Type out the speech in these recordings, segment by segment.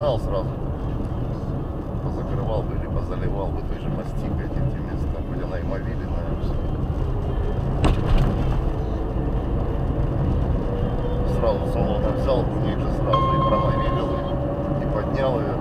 Знал сразу. Позакрывал бы или позаливал бы той же мастикой эти, эти места, хоть она и мовиленная. всё. Сразу салона взял, в ней же сразу и промовилил, и поднял ее.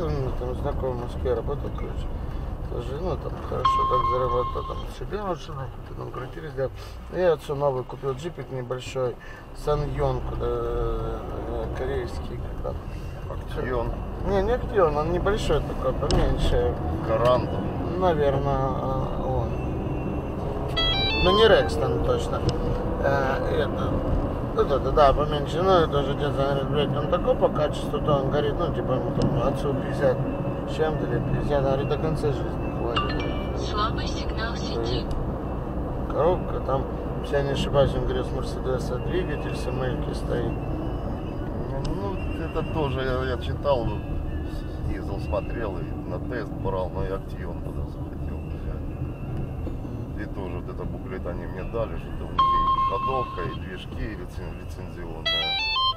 Там, ну, там знакомый в Москве работал, короче. Тоже, ну, там хорошо так заработал, там себе машину купил, там квартиру сделал. Ну, Я отцу новый купил джипик небольшой, Саньон, куда э, корейский, там. Актион, Не, не Актион, он небольшой такой, поменьше. Гарант. Наверное, он. Ну, не Рекстон точно. Э, это, это, да, поменьше. Ну, это же дед говорит, блядь, он такой по качеству, то он говорит, ну, типа, ему там отцу 50 с чем-то или 50, говорит, до конца жизни хватит. Слабый сигнал сети. Коробка, там, если я не ошибаюсь, он говорит, с Мерседеса двигатель с эмельки стоит. Ну, это тоже я, я читал, ну, ездил, смотрел и на тест брал, но и Актион туда захотел взять. И тоже вот это буклет они мне дали, что-то у них и ходовка, и движки, лицензионная.